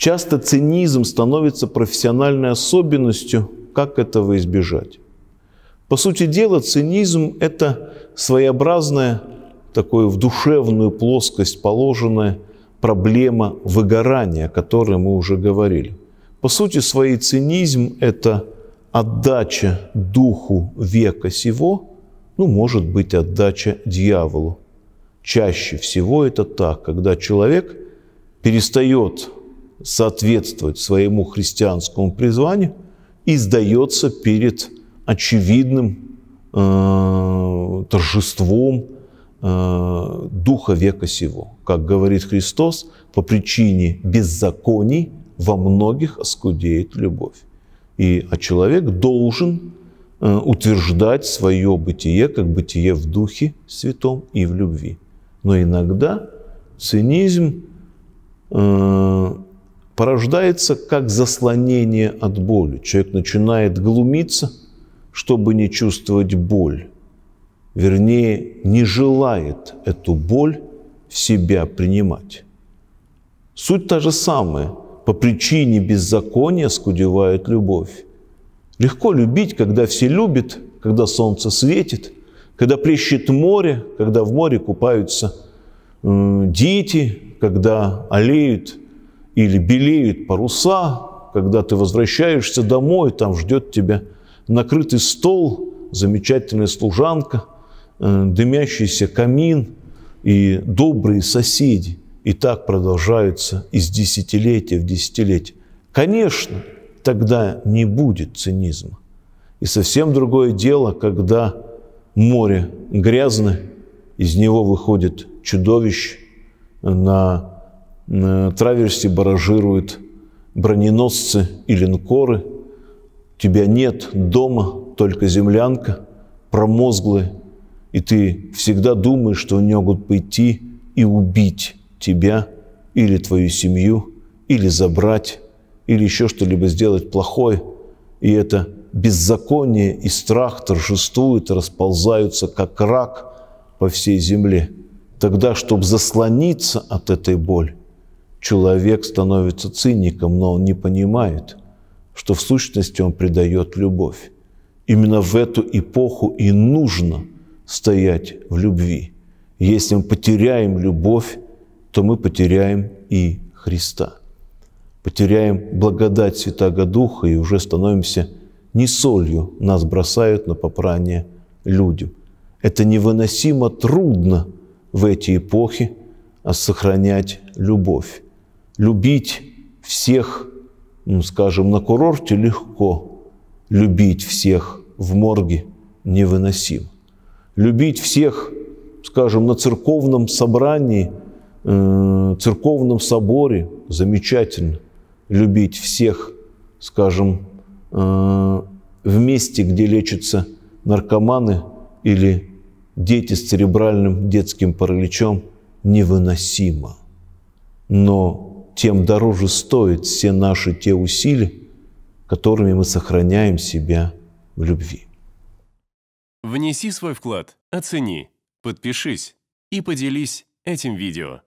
Часто цинизм становится профессиональной особенностью, как этого избежать. По сути дела, цинизм – это своеобразная, такую в душевную плоскость положенная проблема выгорания, о которой мы уже говорили. По сути своей цинизм – это отдача духу века сего, ну, может быть, отдача дьяволу. Чаще всего это так, когда человек перестает соответствовать своему христианскому призванию и сдается перед очевидным э, торжеством э, духа века сего. Как говорит Христос, по причине беззаконий во многих оскудеет любовь. И, а человек должен э, утверждать свое бытие как бытие в Духе Святом и в любви. Но иногда цинизм э, порождается как заслонение от боли. Человек начинает глумиться, чтобы не чувствовать боль. Вернее, не желает эту боль в себя принимать. Суть та же самая. По причине беззакония скудевает любовь. Легко любить, когда все любят, когда солнце светит, когда плещет море, когда в море купаются дети, когда олеют или белеют паруса, когда ты возвращаешься домой, там ждет тебя накрытый стол, замечательная служанка, э, дымящийся камин и добрые соседи. И так продолжаются из десятилетия в десятилетие. Конечно, тогда не будет цинизма. И совсем другое дело, когда море грязное, из него выходит чудовище на на траверсе баражируют броненосцы и линкоры. Тебя нет дома, только землянка, промозглая, и ты всегда думаешь, что они могут пойти и убить тебя или твою семью, или забрать, или еще что-либо сделать плохое. И это беззаконие и страх торжествуют расползаются, как рак по всей земле. Тогда, чтобы заслониться от этой боли, человек становится циником, но он не понимает, что в сущности он предает любовь. Именно в эту эпоху и нужно стоять в любви. Если мы потеряем любовь, то мы потеряем и Христа. Потеряем благодать Святаго Духа и уже становимся не солью, нас бросают на попрание людям. Это невыносимо трудно в эти эпохи, а сохранять любовь. Любить всех, ну, скажем, на курорте легко, любить всех в морге невыносимо. Любить всех, скажем, на церковном собрании, э, церковном соборе замечательно. Любить всех, скажем, э, в месте, где лечатся наркоманы или дети с церебральным детским параличом, невыносимо. Но тем дороже стоят все наши те усилия, которыми мы сохраняем себя в любви. Внеси свой вклад, оцени, подпишись и поделись этим видео.